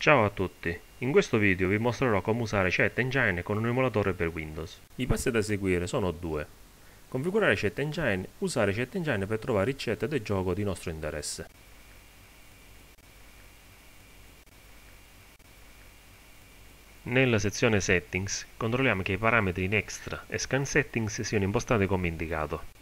Ciao a tutti, in questo video vi mostrerò come usare Chat Engine con un emulatore per Windows. I passi da seguire sono due. Configurare Chat Engine, usare Chat Engine per trovare i chat del gioco di nostro interesse. Nella sezione Settings controlliamo che i parametri in Extra e Scan Settings siano impostati come indicato.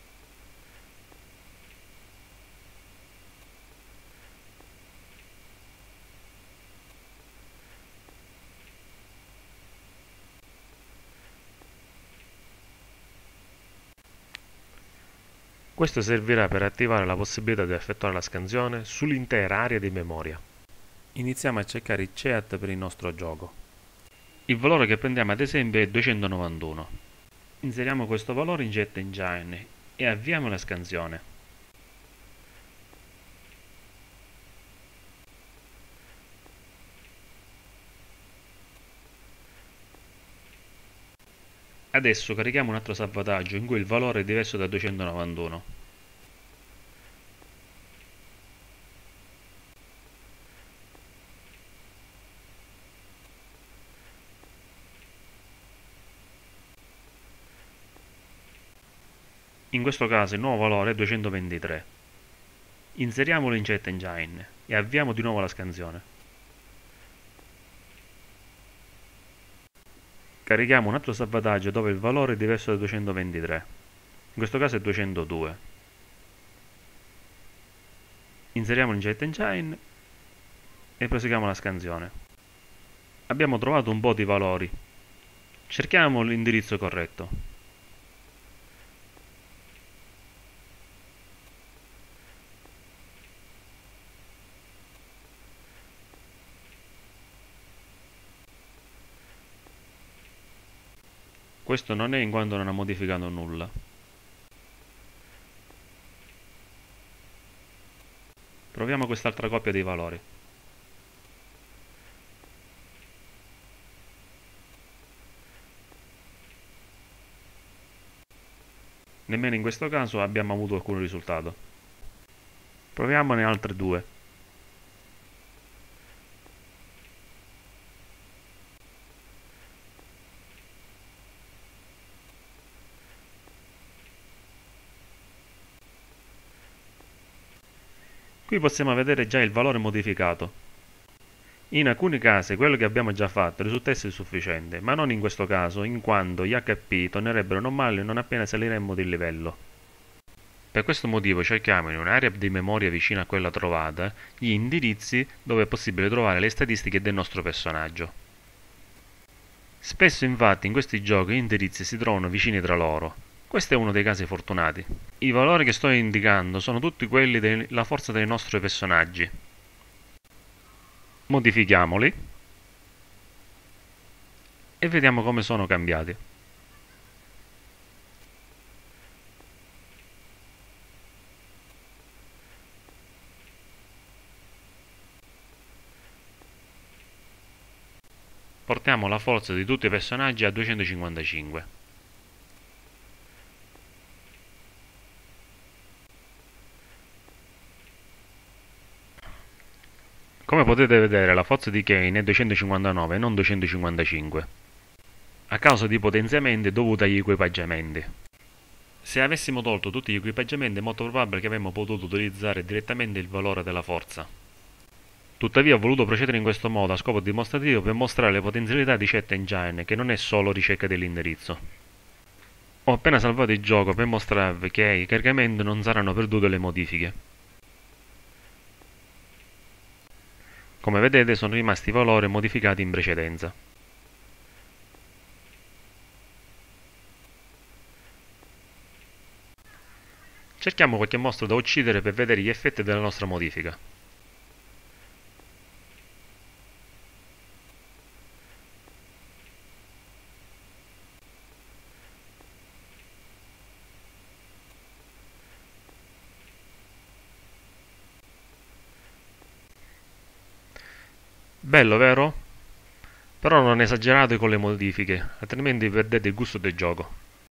Questo servirà per attivare la possibilità di effettuare la scansione sull'intera area di memoria. Iniziamo a cercare i chat per il nostro gioco. Il valore che prendiamo ad esempio è 291. Inseriamo questo valore in Jet Engine e avviamo la scansione. Adesso carichiamo un altro salvataggio in cui il valore è diverso da 291. In questo caso il nuovo valore è 223. Inseriamolo in Jet Engine e avviamo di nuovo la scansione. Carichiamo un altro salvataggio dove il valore è diverso da 223. In questo caso è 202. Inseriamo in Jet Engine e proseguiamo la scansione. Abbiamo trovato un po' di valori. Cerchiamo l'indirizzo corretto. Questo non è in quanto non ha modificato nulla. Proviamo quest'altra coppia di valori. Nemmeno in questo caso abbiamo avuto alcun risultato. Proviamone altre due. Qui possiamo vedere già il valore modificato. In alcuni casi quello che abbiamo già fatto risulta essere sufficiente, ma non in questo caso, in quanto gli HP tornerebbero normali non appena saliremmo di livello. Per questo motivo cerchiamo in un'area di memoria vicina a quella trovata gli indirizzi dove è possibile trovare le statistiche del nostro personaggio. Spesso infatti in questi giochi gli indirizzi si trovano vicini tra loro, questo è uno dei casi fortunati. I valori che sto indicando sono tutti quelli della forza dei nostri personaggi. Modifichiamoli e vediamo come sono cambiati. Portiamo la forza di tutti i personaggi a 255. Come potete vedere la forza di Kane è 259 e non 255, a causa di potenziamenti dovuti agli equipaggiamenti. Se avessimo tolto tutti gli equipaggiamenti è molto probabile che avremmo potuto utilizzare direttamente il valore della forza. Tuttavia ho voluto procedere in questo modo a scopo dimostrativo per mostrare le potenzialità di Chat Engine, che non è solo ricerca dell'indirizzo. Ho appena salvato il gioco per mostrarvi che ai caricamenti non saranno perdute le modifiche. Come vedete sono rimasti i valori modificati in precedenza. Cerchiamo qualche mostro da uccidere per vedere gli effetti della nostra modifica. Bello, vero? Però non esagerate con le modifiche, altrimenti perdete il gusto del gioco.